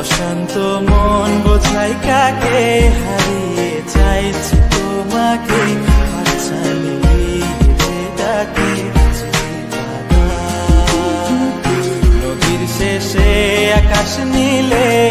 অশান্ত মন বোঝাই কাকে? হারিয়ে চাইছি তোমাকে। নদীর শেষে আকাশ নীলে